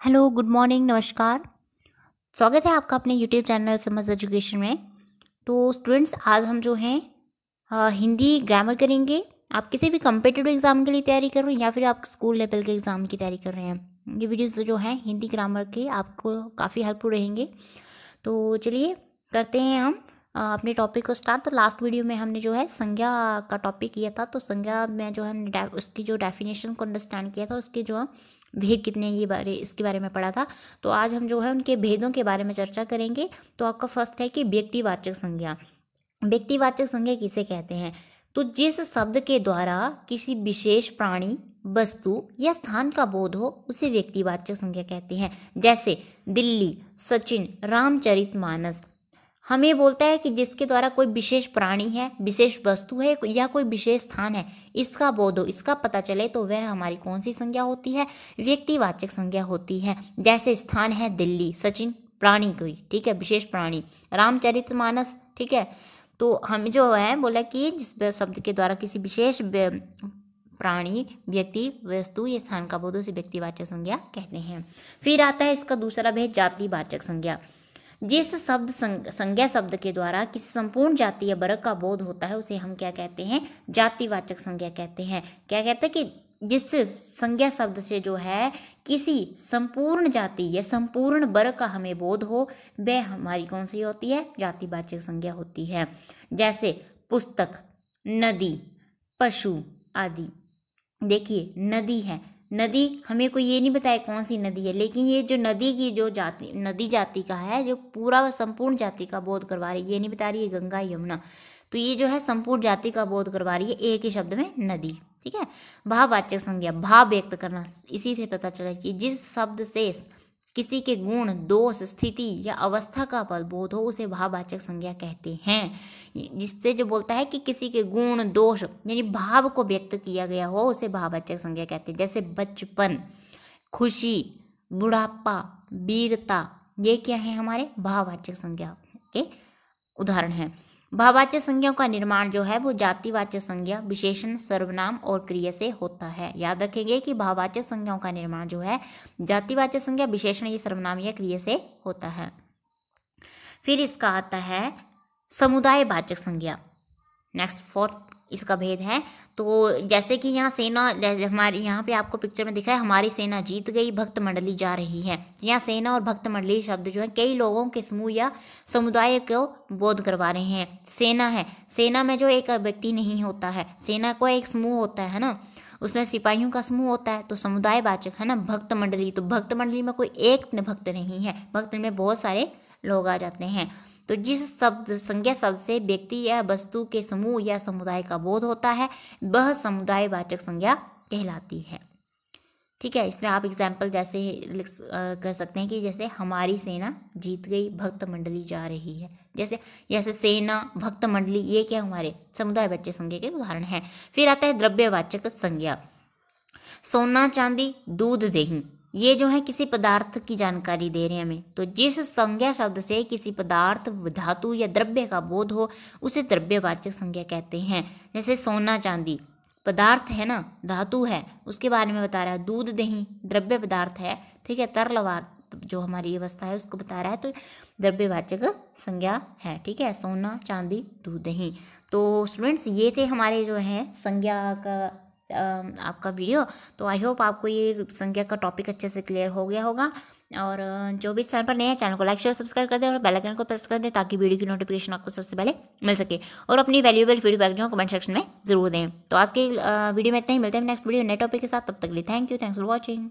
Hello, good morning, नमस्कार। स्वागत है आपका अपने यूट्यूब चैनल समझ एजुकेशन में। तो स्टूडेंट्स, आज हम जो हैं हिंदी ग्रामर करेंगे। आप किसी भी कम्पिटेटिव एग्ज़ाम के लिए तैयारी कर रहे हैं या फिर आप स्कूल लेवल के एग्ज़ाम की तैयारी कर रहे हैं। ये वीडियोस जो हैं, हिंदी ग्रामर के, आपको काफ़ी हेल्पफुल रहेंगे। तो चलिए, करते हैं हम। अपने टॉपिक को स्टार्ट तो लास्ट वीडियो में हमने जो है संज्ञा का टॉपिक किया था तो संज्ञा में जो है उसकी जो डेफिनेशन को अंडरस्टैंड किया था उसके जो भेद कितने ये बारे, इसके बारे में पढ़ा था। तो आज हम जो है उनके भेदों के बारे में चर्चा करेंगे। तो आपका फ़र्स्ट है कि व्यक्तिवाचक संज्ञा। व्यक्तिवाचक संज्ञा किसे कहते हैं? तो जिस शब्द के द्वारा किसी विशेष प्राणी, वस्तु या स्थान का बोध हो, उसे व्यक्तिवाचक संज्ञा कहते हैं। जैसे दिल्ली, सचिन रामचरित मानस हमें बोलता है कि जिसके द्वारा कोई विशेष प्राणी है, विशेष वस्तु है या कोई विशेष स्थान है, इसका बोध हो, इसका पता चले तो वह हमारी कौन सी संज्ञा होती है? व्यक्तिवाचक संज्ञा होती है। जैसे स्थान है दिल्ली, सचिन, प्राणी कोई, ठीक है, विशेष प्राणी। रामचरित मानस, ठीक है? तो हम जो है, बोला कि जिस शब्द के द्वारा किसी विशेष प्राणी, व्यक्ति, वस्तु, या स्थान का बोध उसे व्यक्तिवाचक संज्ञा कहते हैं। फिर आता है इसका दूसरा भेद, जातिवाचक संज्ञा। जिस शब्द संज्ञा शब्द के द्वारा किसी संपूर्ण जाति या वर्ग का बोध होता है, उसे हम क्या कहते हैं? जातिवाचक संज्ञा कहते हैं। क्या कहते हैं कि जिस संज्ञा शब्द से जो है, किसी संपूर्ण जाति या संपूर्ण वर्ग का हमें बोध हो, वह हमारी कौन सी होती है? जातिवाचक संज्ञा होती है। जैसे पुस्तक, नदी, पशु आदि। देखिए, नदी है। नदी, हमें कोई ये नहीं बताया कौन सी नदी है, लेकिन ये जो नदी की जो जाति, नदी जाति का है, जो पूरा संपूर्ण जाति का बोध करवा रही है, ये नहीं बता रही है गंगा, यमुना। तो ये जो है संपूर्ण जाति का बोध करवा रही है एक ही शब्द में नदी, ठीक है? भाववाचक संज्ञा, भाव व्यक्त करना, इसी से पता चला कि जिस शब्द से किसी के गुण, दोष, स्थिति या अवस्था का बोध हो, उसे भाववाचक संज्ञा कहते हैं। जिससे जो बोलता है कि किसी के गुण, दोष यानी भाव को व्यक्त किया गया हो, उसे भाववाचक संज्ञा कहते हैं। जैसे बचपन, खुशी, बुढ़ापा, वीरता, ये क्या है हमारे? भाववाचक संज्ञा के उदाहरण हैं। भाववाचक संज्ञाओं का निर्माण जो है वो जातिवाच्य संज्ञा, विशेषण, सर्वनाम और क्रिया से होता है। याद रखेंगे कि भावाच्य संज्ञाओं का निर्माण जो है, जातिवाच्य संज्ञा, विशेषण या सर्वनाम या क्रिया से होता है। फिर इसका आता है समुदाय वाचक संज्ञा। नेक्स्ट फोर्थ इसका भेद है। तो जैसे कि यहाँ सेना हमारे, यहाँ पे आपको पिक्चर में दिख रहा है, हमारी सेना जीत गई, भक्त मंडली जा रही है। यहाँ सेना और भक्त मंडली शब्द जो है, कई लोगों के समूह या समुदाय को बोध करवा रहे हैं। सेना है। सेना में जो एक व्यक्ति नहीं होता है, सेना को एक समूह होता है ना? उसमें सिपाहियों का समूह होता है तो समुदाय वाचक है ना? भक्त मंडली तो भक्त मंडली में कोई एक भक्त नहीं है। भक्त में बहुत सारे लोग आ जाते हैं। तो जिस शब्द, संज्ञा शब्द से व्यक्ति या वस्तु के समूह या समुदाय का बोध होता है, वह समुदाय वाचक संज्ञा कहलाती है। ठीक है, इसमें आप एग्ज़ाम्पल जैसे लिख कर सकते हैं कि जैसे हमारी सेना जीत गई, भक्त मंडली जा रही है। जैसे जैसे सेना, भक्त मंडली, ये क्या हमारे समुदाय बच्चे संज्ञा के उदाहरण हैं। फिर आता है द्रव्यवाचक संज्ञा। सोना, चांदी, दूध, दही। ये जो है किसी पदार्थ की जानकारी दे रहे हैं हमें। तो जिस संज्ञा शब्द से किसी पदार्थ, धातु या द्रव्य का बोध हो, उसे द्रव्यवाचक संज्ञा कहते हैं। जैसे सोना चांदी, पदार्थ है ना, धातु है, उसके बारे में बता रहा है, दूध दही, द्रव्य पदार्थ है, ठीक है तरल जो हमारी अवस्था है, उसको बता रहा है तो द्रव्यवाचक संज्ञा है, ठीक है, सोना, चांदी, दूध, दही। तो स्टूडेंट्स ये थे हमारे जो है संज्ञा का आपका वीडियो तो आई होप आपको ये संख्या का टॉपिक अच्छे से क्लियर हो गया होगा. और जो भी इस चैनल पर नए हैं चैनल को लाइक शेयर सब्सक्राइब कर दें और बेल आइकन को प्रेस कर दें ताकि वीडियो की नोटिफिकेशन आपको सबसे पहले मिल सके. और अपनी वैल्यूएबल फीडबैक जो कमेंट सेक्शन में ज़रूर दें. तो आज के वीडियो में इतना ही. मिलते हैं नेक्स्ट वीडियो नए टॉपिक के साथ. तब तक लिए thank you thanks for watching